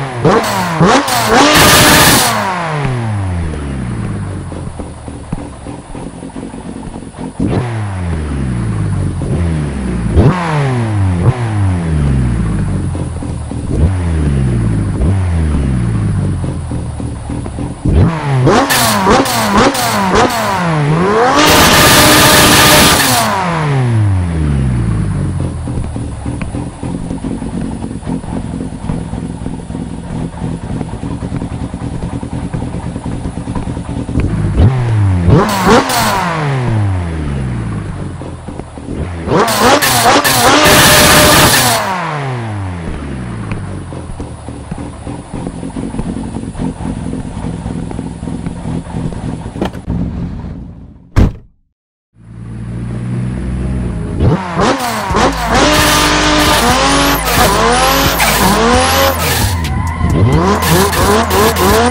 Whoa. What?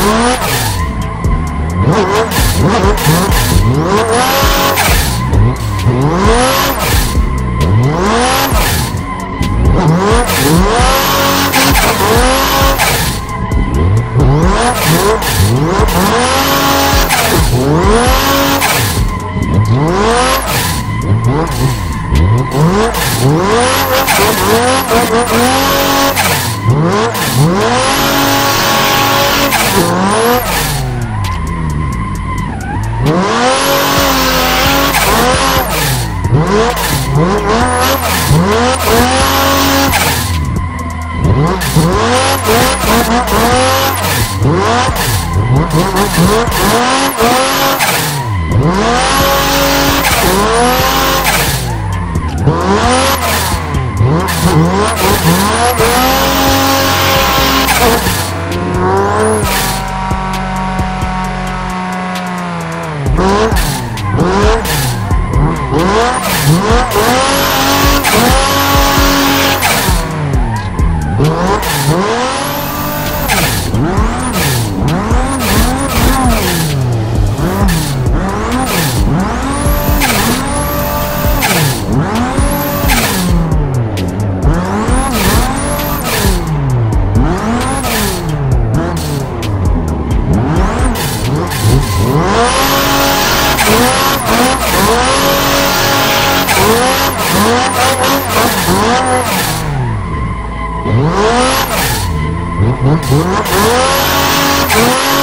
Whoa! Oh, What?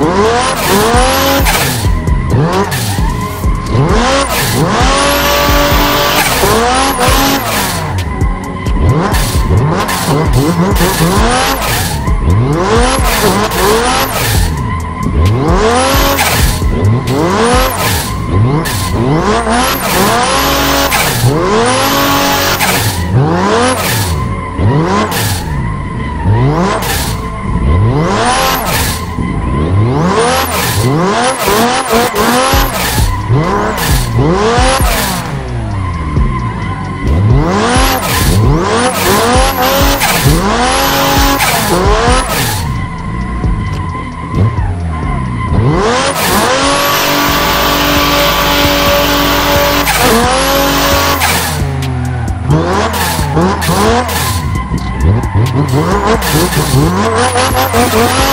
Oh, Oh!